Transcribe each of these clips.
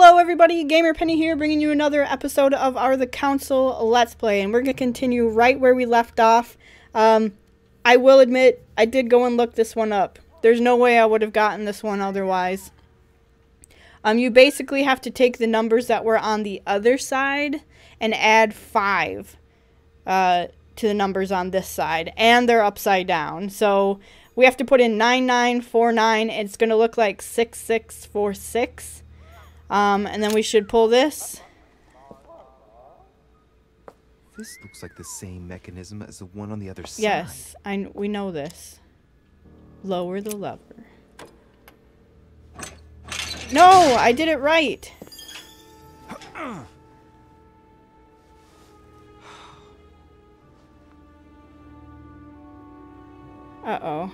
Hello everybody, Gamer Penny here, bringing you another episode of our The Council Let's Play, and we're going to continue right where we left off. Um, I will admit, I did go and look this one up. There's no way I would have gotten this one otherwise. Um, you basically have to take the numbers that were on the other side and add 5 uh, to the numbers on this side, and they're upside down. So we have to put in 9949, it's going to look like 6646. Um, and then we should pull this. This looks like the same mechanism as the one on the other side. Yes, I, we know this. Lower the lever. No, I did it right. Uh-oh.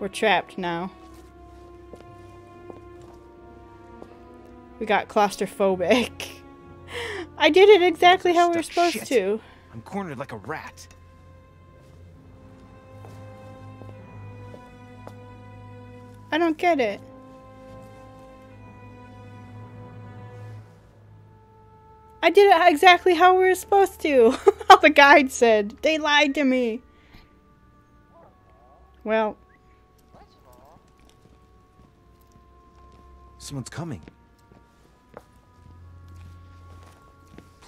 We're trapped now. We got claustrophobic. I did it exactly how we were supposed shit. to. I'm cornered like a rat. I don't get it. I did it exactly how we were supposed to. how the guide said. They lied to me. Well, Someone's coming.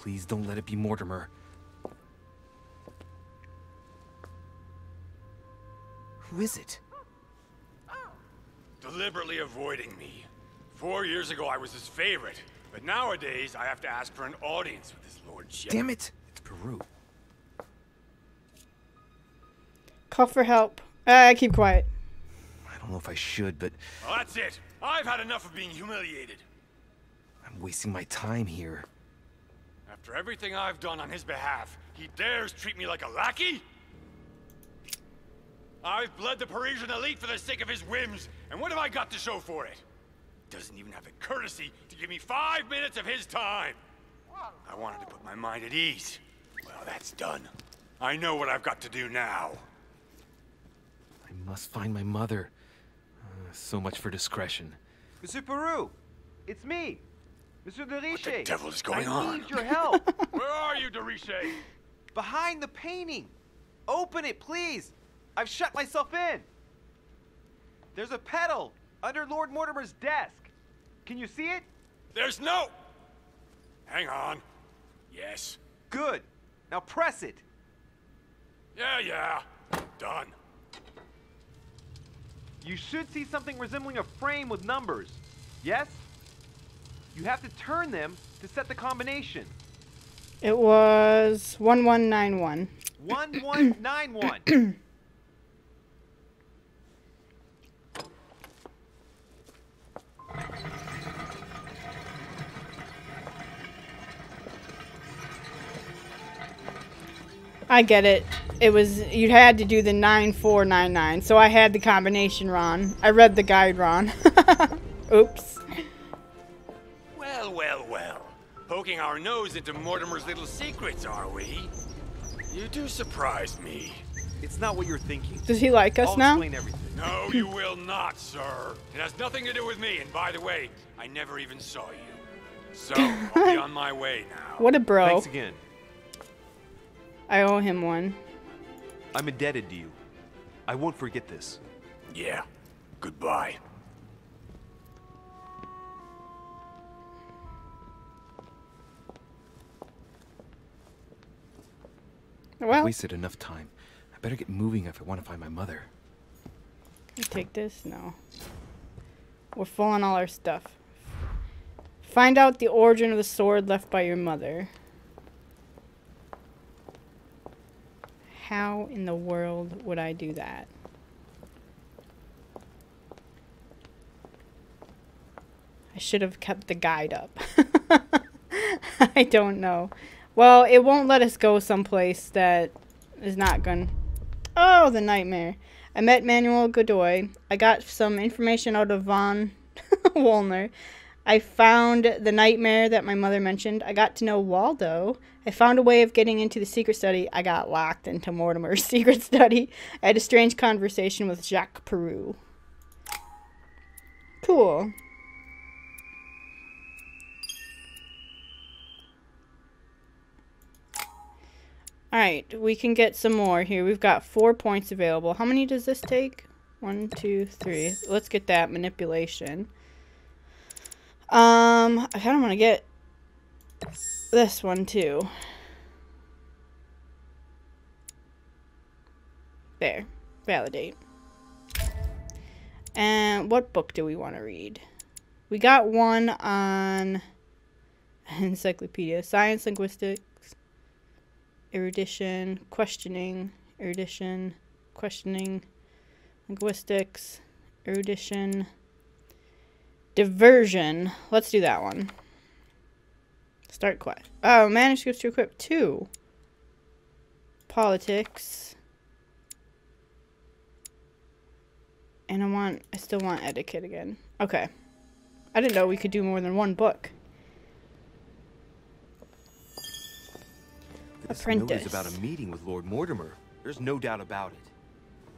Please don't let it be Mortimer. Who is it? deliberately avoiding me. Four years ago, I was his favorite, but nowadays, I have to ask for an audience with his lordship. Damn it! It's Peru. call for help. Uh, keep quiet. I don't know if I should, but Well, that's it. I've had enough of being humiliated. I'm wasting my time here. After everything I've done on his behalf, he dares treat me like a lackey? I've bled the Parisian elite for the sake of his whims, and what have I got to show for it? Doesn't even have the courtesy to give me five minutes of his time. I wanted to put my mind at ease. Well, that's done. I know what I've got to do now. I must find my mother. Uh, so much for discretion. Monsieur Peru, it's me, Monsieur de What the devil is going I on? need your help. Where are you, de Richet? Behind the painting. Open it, please. I've shut myself in. There's a pedal under Lord Mortimer's desk. Can you see it? There's no... Hang on. Yes. Good. Now press it. Yeah, yeah. Done. You should see something resembling a frame with numbers. Yes? You have to turn them to set the combination. It was 1191. 1191. I get it. It was, you had to do the 9499. So I had the combination wrong. I read the guide Ron. Oops. Well, well, well. Poking our nose into Mortimer's little secrets, are we? You do surprise me. it's not what you're thinking. Does he like us I'll now? explain everything. No, you will not, sir. It has nothing to do with me, and by the way, I never even saw you. So, I'll be on my way now. What a bro. Thanks again. I owe him one. I'm indebted to you. I won't forget this. Yeah. Goodbye. Well, Wasted enough time. I better get moving if I want to find my mother. Take this? No. We're full on all our stuff. Find out the origin of the sword left by your mother. How in the world would I do that? I should have kept the guide up. I don't know. Well, it won't let us go someplace that is not going. Oh, the nightmare. I met Manuel Godoy. I got some information out of Von Wolner. I found the nightmare that my mother mentioned. I got to know Waldo. I found a way of getting into the secret study. I got locked into Mortimer's secret study. I had a strange conversation with Jacques Peru. Cool. Alright, we can get some more here. We've got four points available. How many does this take? One, two, three. Let's get that manipulation. Um, I kind of want to get this one too. There. Validate. And what book do we want to read? We got one on encyclopedia, science, linguistics, erudition, questioning, erudition, questioning, linguistics, erudition, diversion. Let's do that one. Start quest. Oh, manuscripts to equip two. Politics. And I want, I still want etiquette again. Okay. I didn't know we could do more than one book. This Apprentice. note is about a meeting with Lord Mortimer. There's no doubt about it.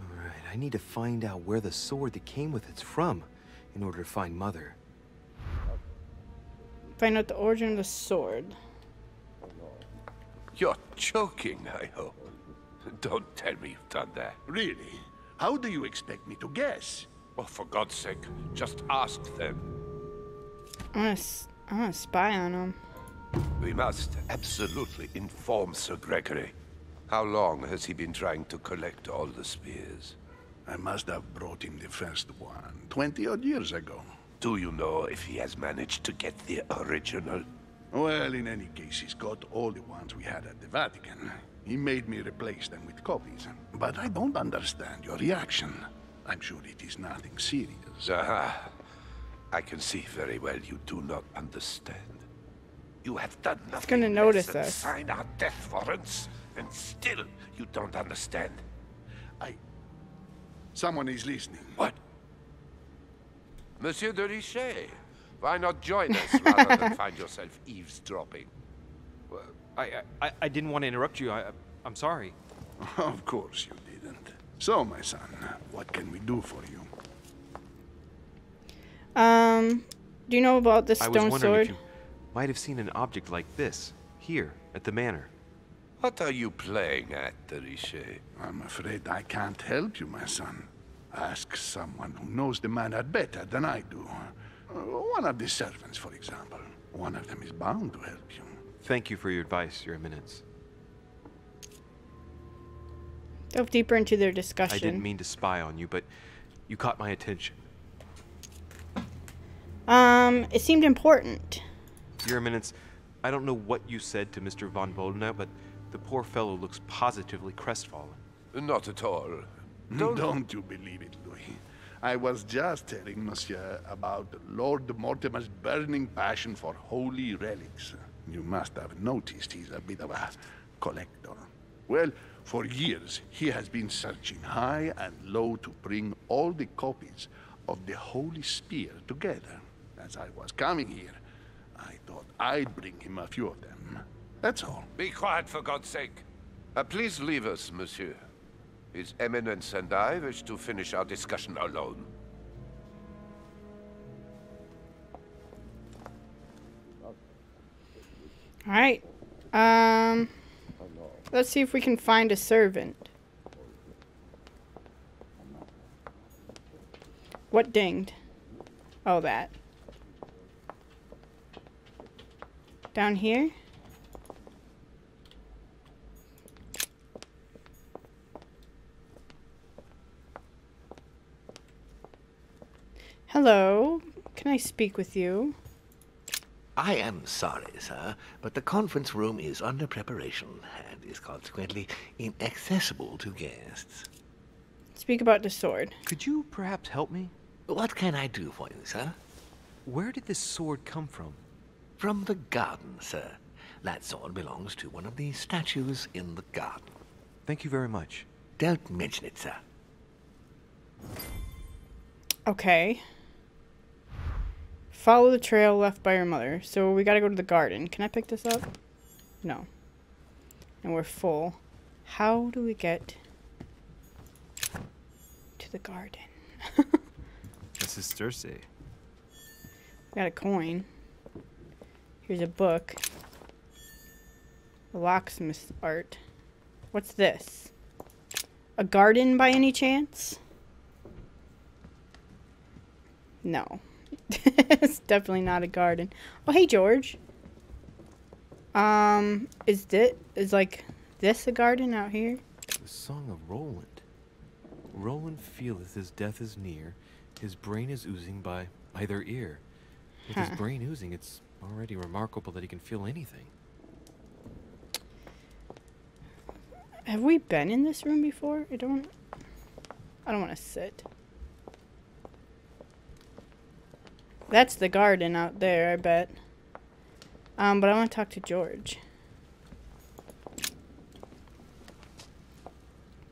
All right, I need to find out where the sword that came with it's from in order to find Mother. Find out the origin of the sword. You're joking, I hope. Don't tell me you've done that. Really? How do you expect me to guess? Oh, for God's sake, just ask them. I'm gonna, s- I'm gonna spy on him. We must absolutely inform Sir Gregory. How long has he been trying to collect all the spears? I must have brought him the first one, 20 odd years ago. Do you know if he has managed to get the original? Well, in any case, he's got all the ones we had at the Vatican. He made me replace them with copies. But I don't understand your reaction. I'm sure it is nothing serious. Aha. I can see very well you do not understand. You have done nothing gonna notice us. sign our death warrants, and still you don't understand. I... Someone is listening. What? Monsieur de Richet, why not join us rather than find yourself eavesdropping? Well, I, I, I didn't want to interrupt you. I, I'm sorry. Of course you didn't. So, my son, what can we do for you? Um, do you know about the I was stone wondering sword? If you might have seen an object like this here at the manor. What are you playing at, de Richet? I'm afraid I can't help you, my son. Ask someone who knows the manor better than I do. Uh, one of the servants, for example. One of them is bound to help you. Thank you for your advice, Your Eminence. Delve deeper into their discussion. I didn't mean to spy on you, but you caught my attention. Um, it seemed important. Your Eminence, I don't know what you said to Mr. von Boldena, but the poor fellow looks positively crestfallen. Not at all. Mm, don't, you believe it, Louis? I was just telling Monsieur about Lord Mortimer's burning passion for holy relics. You must have noticed he's a bit of a collector. Well, for years he has been searching high and low to bring all the copies of the Holy Spear together. As I was coming here, I thought I'd bring him a few of them. That's all. Be quiet, for God's sake. Uh, please leave us, monsieur. His Eminence and I wish to finish our discussion alone. All right. Um, let's see if we can find a servant. What dinged? Oh, that. Down here? Hello. Can I speak with you? I am sorry, sir, but the conference room is under preparation and is consequently inaccessible to guests. Speak about the sword. Could you perhaps help me? What can I do for you, sir? Where did this sword come from? From the garden, sir. That sword belongs to one of the statues in the garden. Thank you very much. Don't mention it, sir. Okay. Follow the trail left by your mother. So we gotta go to the garden. Can I pick this up? No. And we're full. How do we get to the garden? This is Cersei. Got a coin. Here's a book. Locksmith's art. What's this? A garden by any chance? No. it's definitely not a garden. Oh, hey, George. Um, is this, is like this a garden out here? The Song of Roland. Roland feeleth his death is near, his brain is oozing by either ear. With Huh. his brain oozing, it's already remarkable that he can feel anything. Have we been in this room before? I don't, I don't want to sit. That's the garden out there, I bet. Um, but I want to talk to George.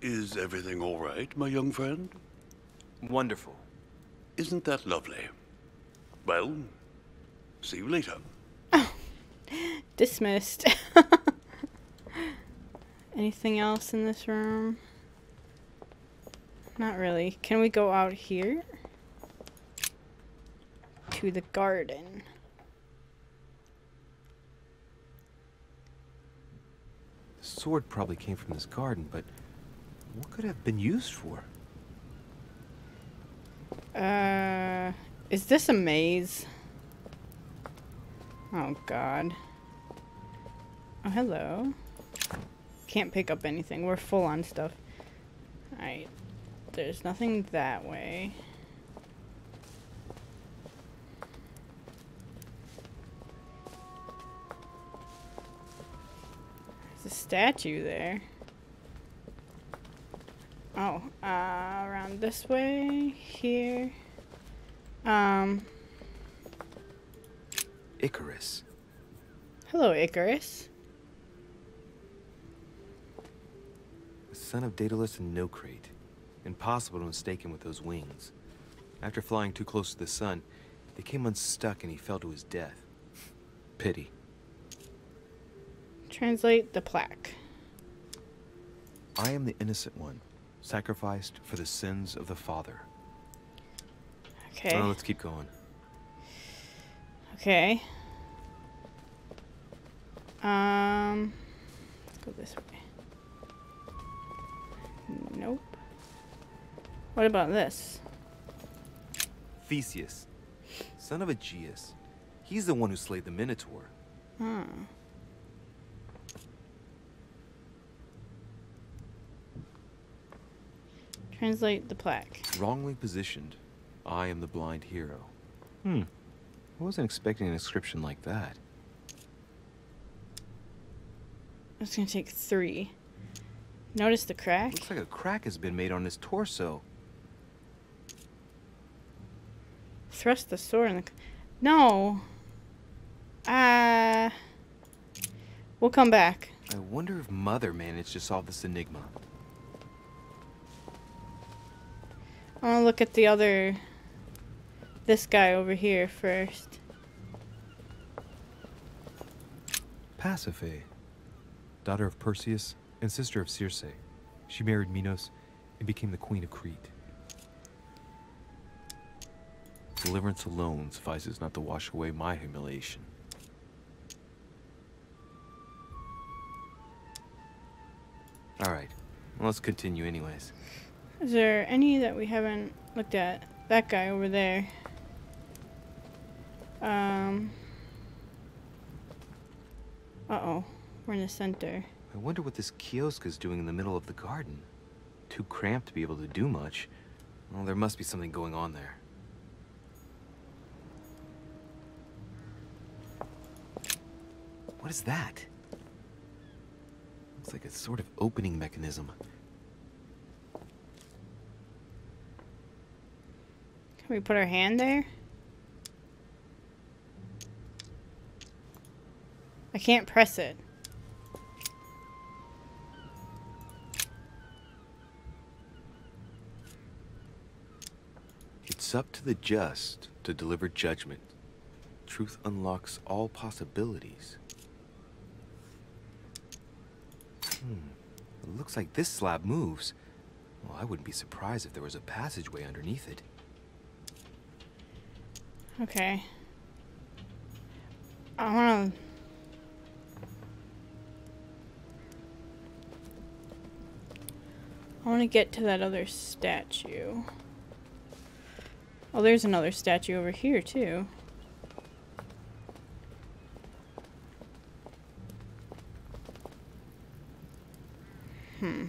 Is everything all right, my young friend? Wonderful. Isn't that lovely? Well, see you later. Dismissed. Anything else in this room? Not really. Can we go out here? To the garden. The sword probably came from this garden, but what could it have been used for? Uh, is this a maze? Oh god. Oh, hello. Can't pick up anything. We're full on stuff. Alright. There's nothing that way. There's a statue there. Oh, uh, around this way, here. Um, Icarus. hello, Icarus. The son of Daedalus and Naucrate. Impossible to mistake him with those wings. After flying too close to the sun, they came unstuck and he fell to his death. Pity. Translate the plaque. I am the innocent one, sacrificed for the sins of the father. Okay. Oh, let's keep going. Okay. Um, let's go this way. Nope. What about this? Theseus, son of Aegeus. He's the one who slayed the Minotaur. Hmm. Translate the plaque. Wrongly positioned, I am the blind hero. Hmm. I wasn't expecting an inscription like that. It's gonna take three. Notice the crack? Looks like a crack has been made on his torso. Thrust the sword in the. No. Uh. We'll come back. I wonder if Mother managed to solve this enigma. I want to look at the other. This guy over here first. Pasiphae, daughter of Perseus and sister of Circe. She married Minos and became the queen of Crete. Deliverance alone suffices not to wash away my humiliation. Alright, well, let's continue anyways. Is there any that we haven't looked at? That guy over there. Um. Uh oh. We're in the center. I wonder what this kiosk is doing in the middle of the garden. Too cramped to be able to do much. Well, there must be something going on there. What is that? Looks like a sort of opening mechanism. Can we put our hand there? I can't press it. It's up to the just to deliver judgment. Truth unlocks all possibilities. Hmm. It looks like this slab moves. Well, I wouldn't be surprised if there was a passageway underneath it. Okay. I wanna. I want to get to that other statue. Oh, there's another statue over here, too. Hmm.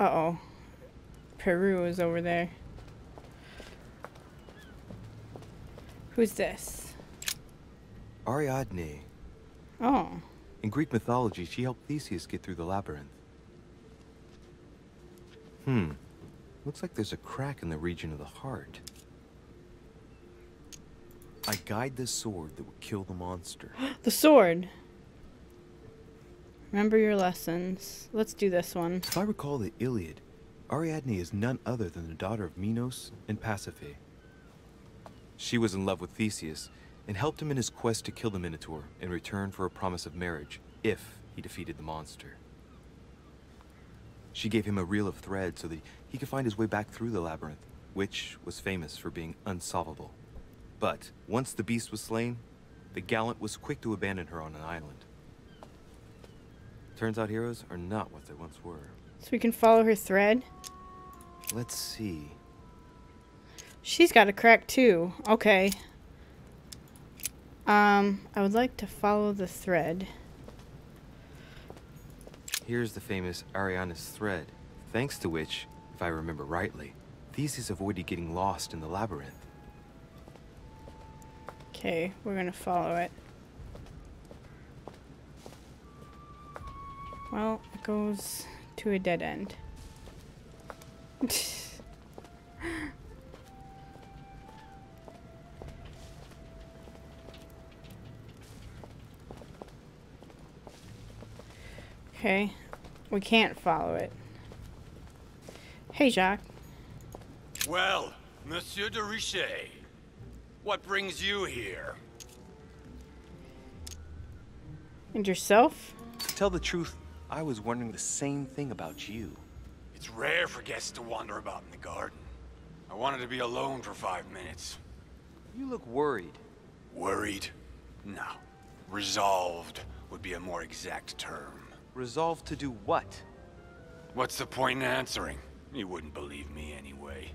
Uh-oh. Peru is over there. Who's this? Ariadne. Oh. In Greek mythology, she helped Theseus get through the labyrinth. Hmm. Looks like there's a crack in the region of the heart. I guide this sword that will kill the monster. The sword. Remember your lessons. Let's do this one. If I recall the Iliad, Ariadne is none other than the daughter of Minos and Pasiphae. She was in love with Theseus and helped him in his quest to kill the Minotaur in return for a promise of marriage if he defeated the monster. She gave him a reel of thread so that he could find his way back through the labyrinth, which was famous for being unsolvable. But once the beast was slain, the gallant was quick to abandon her on an island. Turns out heroes are not what they once were. So we can follow her thread. Let's see. She's got a crack too. Okay. Um, I would like to follow the thread. Here's the famous Ariadne's thread, thanks to which, if I remember rightly, Theseus avoided getting lost in the labyrinth. Okay, we're gonna follow it. Well, it goes to a dead end. okay, we can't follow it. Hey, Jacques. Well, Monsieur de Richet, what brings you here? And yourself? To tell the truth, I was wondering the same thing about you. It's rare for guests to wander about in the garden. I wanted to be alone for five minutes. You look worried. Worried? No. Resolved would be a more exact term. Resolved to do what? What's the point in answering? You wouldn't believe me anyway.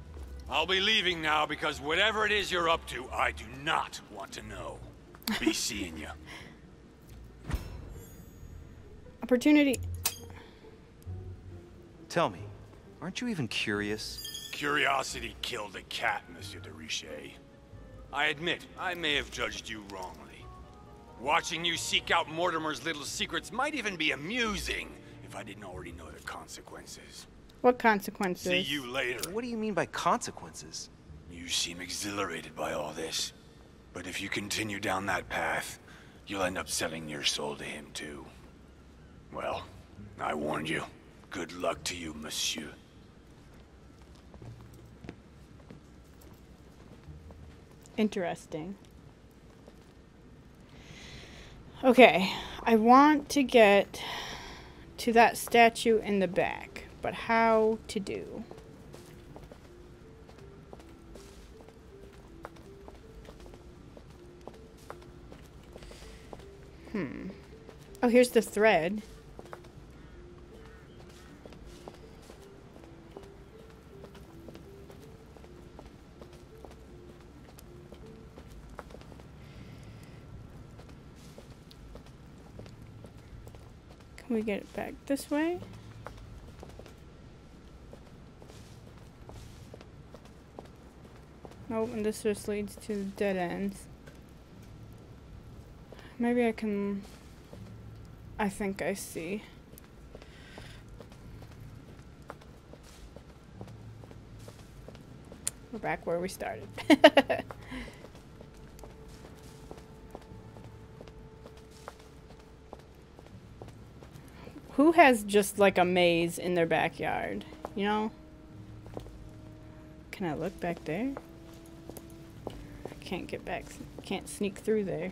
I'll be leaving now because whatever it is you're up to, I do not want to know. Be seeing you. Opportunity. Tell me, aren't you even curious? Curiosity killed a cat, Monsieur de Richet. I admit, I may have judged you wrongly. Watching you seek out Mortimer's little secrets might even be amusing if I didn't already know the consequences. What consequences? See you later. What do you mean by consequences? You seem exhilarated by all this. But if you continue down that path, you'll end up selling your soul to him too. Well, I warned you. Good luck to you, monsieur. Interesting. Okay, I want to get to that statue in the back, but how to do? Hmm. Oh, here's the thread. We get it back this way? Nope, and this just leads to dead ends. Maybe I can... I think I see. We're back where we started. Who has just like a maze in their backyard? You know? Can I look back there? I can't get back. Can't sneak through there.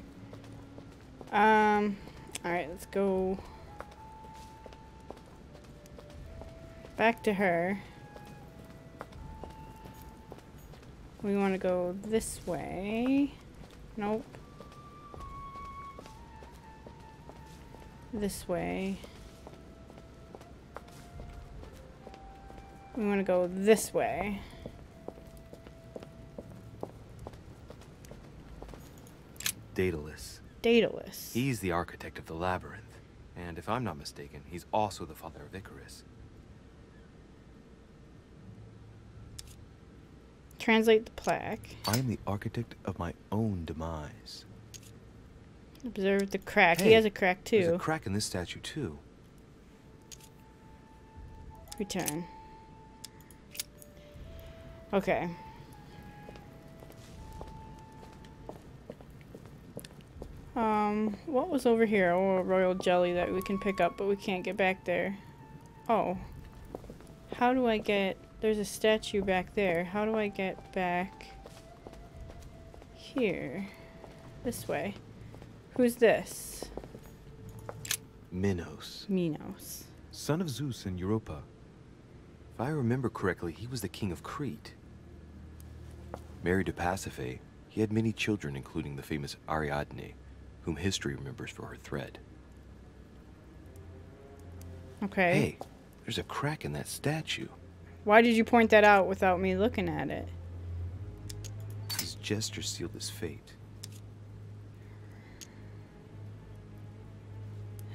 Um, alright, let's go back to her. We want to go this way. Nope. This way. We want to go this way. Daedalus. Daedalus. He's the architect of the labyrinth. And if I'm not mistaken, he's also the father of Icarus. Translate the plaque. I am the architect of my own demise. Observe the crack. he has a crack too. There's a crack in this statue, too. Return. Okay. Um, what was over here? Oh, a royal jelly that we can pick up, but we can't get back there. Oh. How do I get... There's a statue back there. How do I get back here? This way. Who's this? Minos, Minos. son of Zeus and Europa. If I remember correctly, he was the king of Crete. Married to Pasiphae, he had many children, including the famous Ariadne, whom history remembers for her thread. Okay. Hey, there's a crack in that statue. Why did you point that out without me looking at it? His gesture sealed his fate.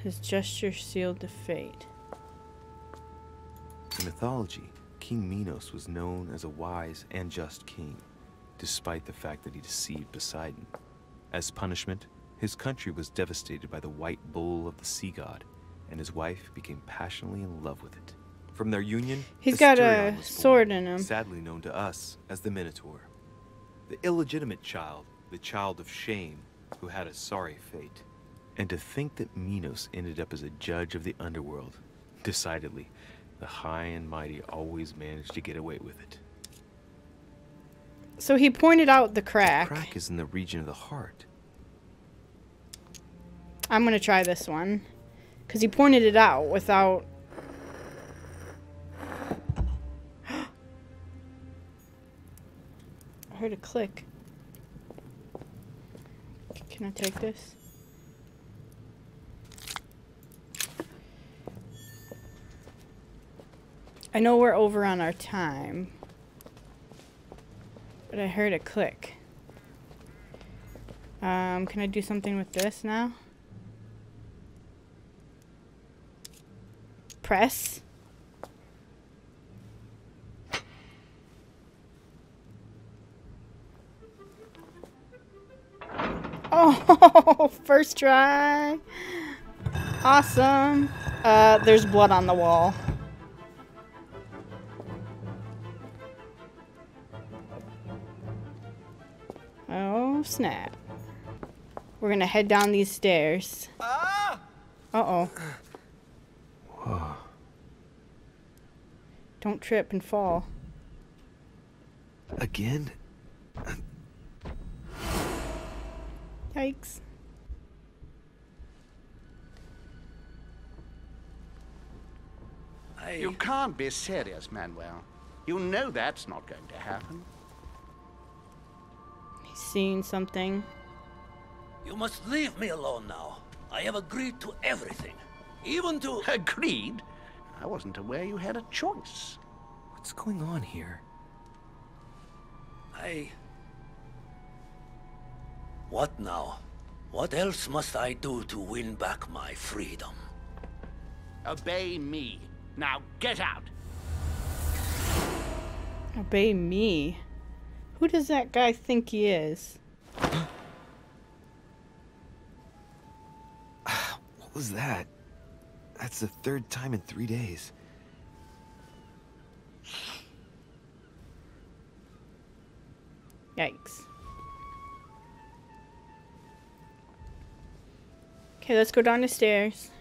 His gesture sealed the fate. In mythology, King Minos was known as a wise and just king, despite the fact that he deceived Poseidon. As punishment, his country was devastated by the white bull of the sea god, and his wife became passionately in love with it. From their union, He's got a was born, sword in him. Sadly known to us as the Minotaur. The illegitimate child, the child of shame, who had a sorry fate. And to think that Minos ended up as a judge of the underworld. Decidedly, the high and mighty always managed to get away with it. So he pointed out the crack. The Crack is in the region of the heart. I'm gonna try this one. Because he pointed it out without... I heard a click. Can I take this? I know we're over on our time. But I heard a click. Um, can I do something with this now? Press. Oh, first try. Awesome. Uh, there's blood on the wall. Snap. We're gonna head down these stairs. Ah! Uh-oh. Don't trip and fall. Again? Yikes. I... You can't be serious, Manuel. You know that's not going to happen. He's seeing something. You must leave me alone now. I have agreed to everything. Even to... Agreed. I wasn't aware you had a choice. What's going on here? I... What now? What else must I do to win back my freedom? Obey me. Now get out. Obey me. Who does that guy think he is? What was that? That's the third time in three days. Yikes. Okay, let's go down the stairs.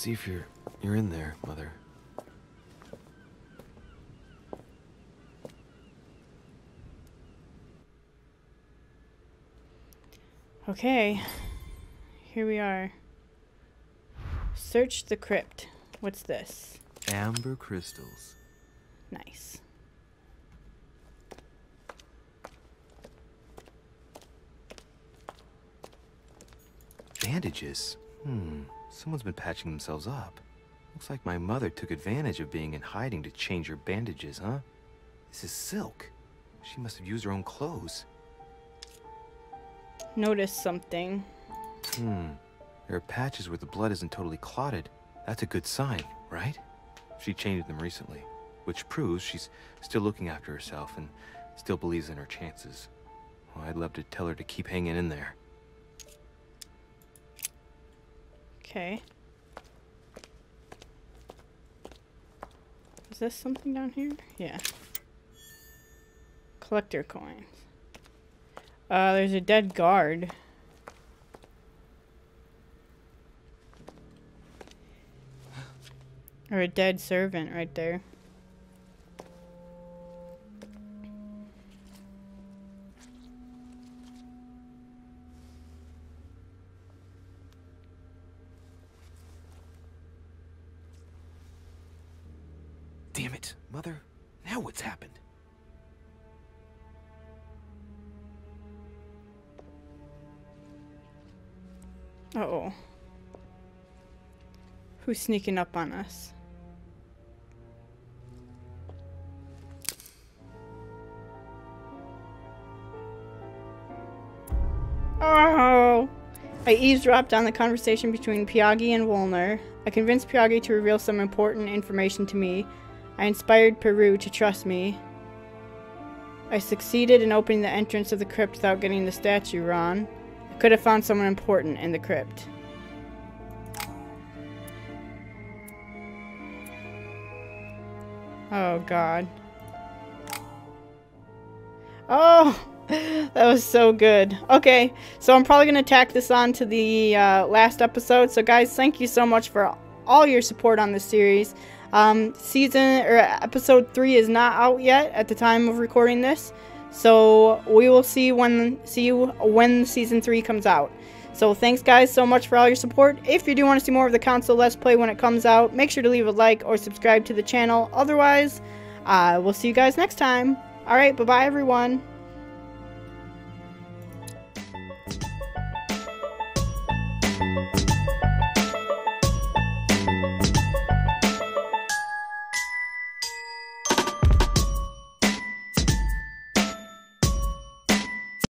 See if you're you're in there, Mother. Okay. Here we are. Search the crypt. What's this? Amber crystals. Nice. Bandages. Hmm. Someone's been patching themselves up. Looks like my mother took advantage of being in hiding to change her bandages, huh? This is silk. She must have used her own clothes. Notice something. Hmm. There are patches where the blood isn't totally clotted. That's a good sign, right? She changed them recently, which proves she's still looking after herself and still believes in her chances. Well, I'd love to tell her to keep hanging in there. Okay. Is this something down here? Yeah. Collector coins. Uh, there's a dead guard. Or a dead servant right there. Damn it, Mother. Now what's happened? Uh oh. Who's sneaking up on us? Oh! I eavesdropped on the conversation between Pyagi and Wolner. I convinced Pyagi to reveal some important information to me. I inspired Peru to trust me. I succeeded in opening the entrance of the crypt without getting the statue wrong. I could have found someone important in the crypt. Oh, God. Oh! That was so good. Okay, so I'm probably going to tack this on to the uh, last episode. So, guys, thank you so much for all your support on this series. Um, season or episode three is not out yet at the time of recording this, so we will see when see you when season three comes out. So thanks guys so much for all your support. If you do want to see more of the Council Let's Play when it comes out, make sure to leave a like or subscribe to the channel. Otherwise, uh, we'll see you guys next time. Alright, bye bye everyone.